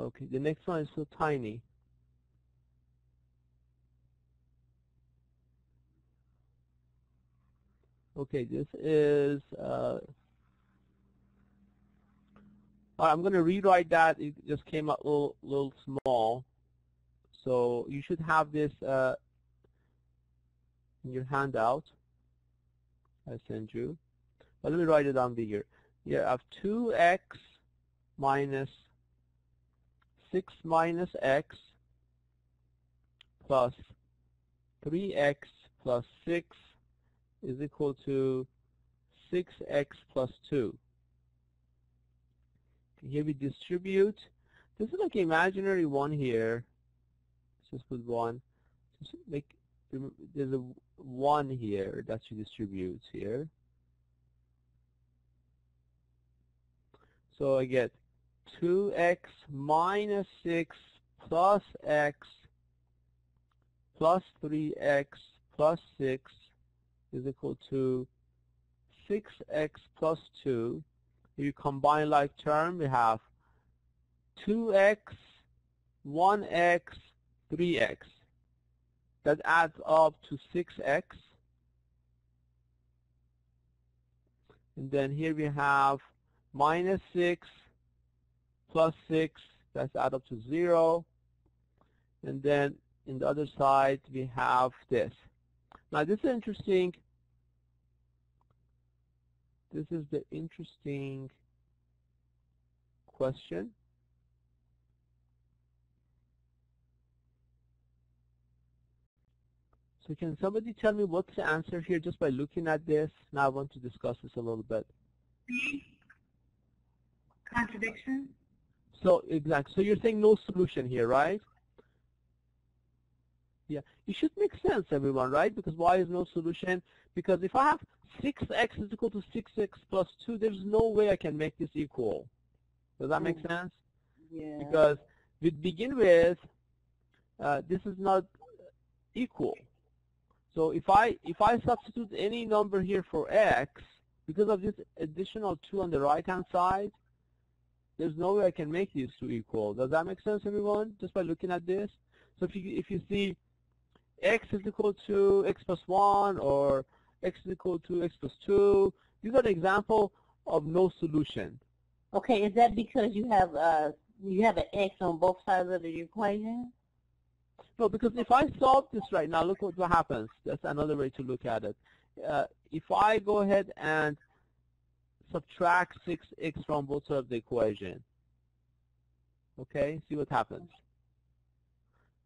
Okay, the next one is so tiny. Okay, this is, uh, I'm going to rewrite that. It just came out a little, little small. So you should have this uh, in your handout I sent you. But let me write it down bigger. You have 2x minus 6 minus x plus 3x plus 6 is equal to 6x plus 2. Here we distribute. This is like imaginary 1 here. Let's just put 1. Just make there's a 1 here that you distribute here. So I get 2x minus 6 plus x plus 3x plus 6 is equal to 6x plus 2. If you combine like term, we have 2x, 1x, 3x. That adds up to 6x. And then here we have minus 6 plus 6, that's add up to 0. And then in the other side, we have this. Now this is interesting. This is the interesting question. So can somebody tell me what's the answer here just by looking at this? Now I want to discuss this a little bit. Contradiction? So exactly. So you're saying no solution here, right? Yeah, it should make sense, everyone, right? Because why is no solution? Because if I have 6x is equal to 6x plus 2, there's no way I can make this equal. Does that make Mm. sense? Yeah. Because to begin with, uh, this is not equal. So if I if I substitute any number here for x, because of this additional 2 on the right-hand side, there's no way I can make these two equal. Does that make sense, everyone? Just by looking at this? So if you, if you see x is equal to x plus 1 or x is equal to x plus 2, you got an example of no solution. Okay, is that because you have uh you have an x on both sides of the equation? No, because if I solve this right now, look what, what happens. That's another way to look at it. Uh, if I go ahead and subtract 6x from both sides of the equation, okay, see what happens.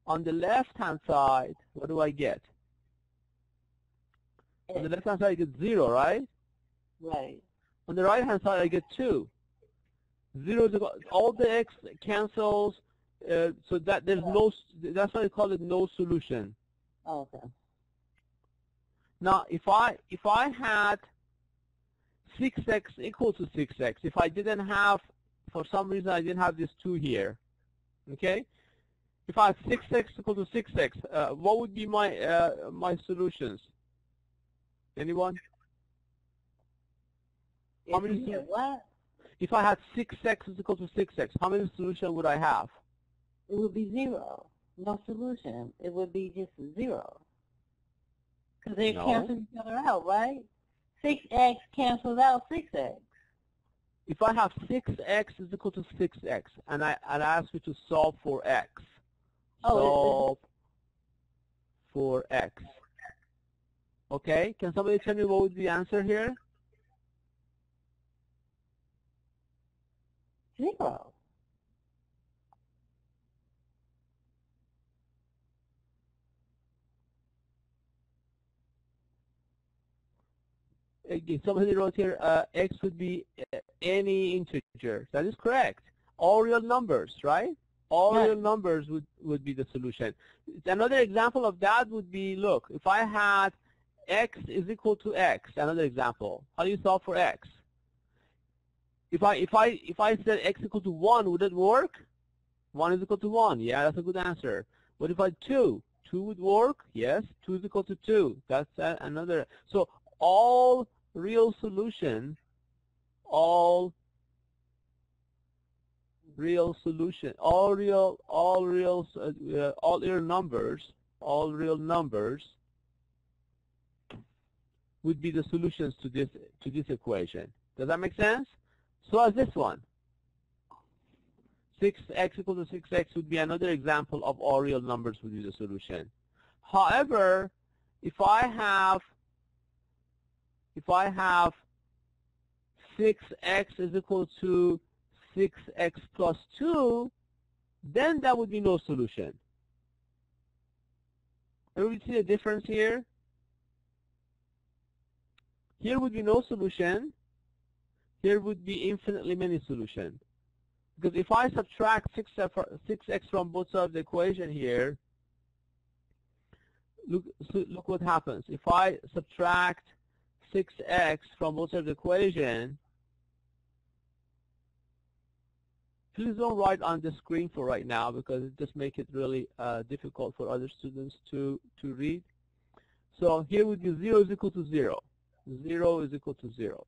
On the left-hand side, what do I get? On the left-hand side, I get 0, right? Right. On the right-hand side, I get 2. 0 is equal, all the x cancels, uh, so that there's no, that's why I call it no solution. Okay. Now, if I if I had 6x equal to 6x, if I didn't have, for some reason I didn't have this 2 here, okay? If I had 6x equal to 6x, uh, what would be my uh, my solutions? Anyone? How If many what? If I had 6x is equal to 6x, how many solutions would I have? It would be zero. No solution. It would be just zero. Because they No. cancel each other out, right? 6x cancels out 6x. If I have 6x is equal to 6x, and I, and I ask you to solve for x, Oh, solve for x. Okay, can somebody tell me what would be the answer here? Zero. Again, somebody wrote here, uh, x would be uh, any integer. That is correct. All real numbers, right? All real numbers would, would be the solution. Another example of that would be, look, if I had x is equal to x, another example. How do you solve for x? If I, if I, if I said x equal to 1, would it work? 1 is equal to 1. Yeah, that's a good answer. What if I had 2? 2 would work? Yes. 2 is equal to 2. That's uh, another. So all real solution, all real solution, all real, all real, uh, all real numbers, all real numbers would be the solutions to this to this equation. Does that make sense? So as this one, 6x equal to 6x would be another example of all real numbers would be the solution. However, if I have if I have 6x is equal to 6x plus 2, then that would be no solution. Everybody see the difference here? Here would be no solution. Here would be infinitely many solutions. Because if I subtract 6, 6x from both sides of the equation here, look, look what happens. If I subtract 6x from both of the equation, please don't write on the screen for right now because it just makes it really uh, difficult for other students to, to read. So here would be 0 is equal to 0. 0 is equal to 0.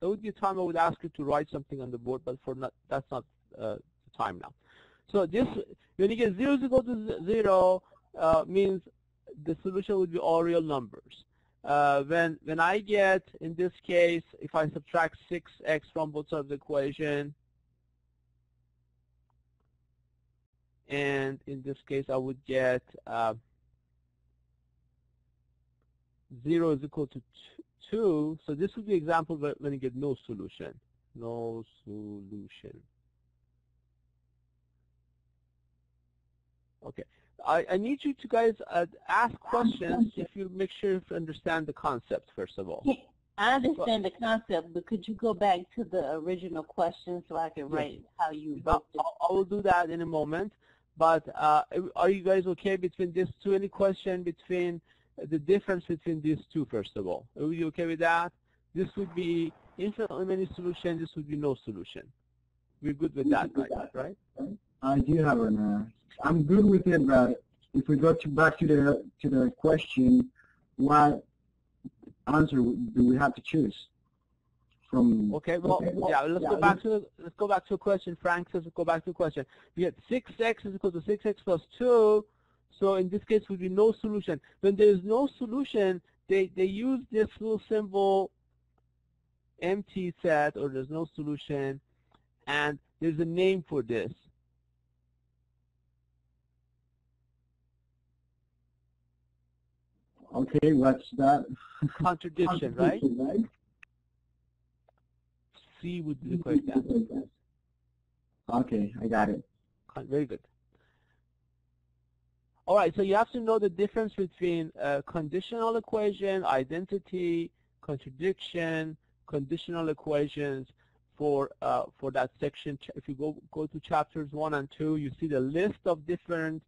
There would be a time I would ask you to write something on the board, but for not, that's not uh, the time now. So this, when you get 0 is equal to 0, uh, means the solution would be all real numbers. Uh, when when I get, in this case, if I subtract 6x from both sides of the equation, and in this case I would get uh, 0 is equal to 2. So this would be example when you get no solution. No solution. Okay. I, I need you to guys uh, ask questions if you make sure you understand the concept, first of all. I understand the concept, but could you go back to the original question so I can write yes. how you wrote it? I will do that in a moment. But uh, are you guys okay between these two? Any question between the difference between these two, first of all? Are you okay with that? This would be infinitely many solution. This would be no solution. We're good with that, right? right? I do have an. I'm good with it, but if we go to back to the to the question, what answer do we have to choose? From okay, well, okay. yeah, let's yeah, go back to let's go back to a question. Frank says let's go back to a question. We get six x is equal to six x plus two. So in this case, would be no solution. When there is no solution, they they use this little symbol empty set or there's no solution, and there's a name for this. Okay, what's that? Contradiction, right? right? C would be the correct answer. Okay, I got it. Very good. All right, so you have to know the difference between uh, conditional equation, identity, contradiction, conditional equations for uh, for that section. If you go go to chapters one and two, you see the list of different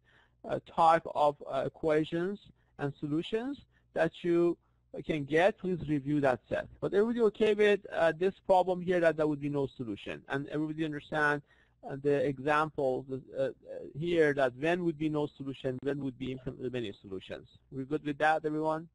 uh, type of uh, equations and solutions that you can get, please review that set. But everybody okay with uh, this problem here that there would be no solution? And everybody understand uh, the examples uh, here that when would be no solution, when would be many solutions. We're good with that, everyone?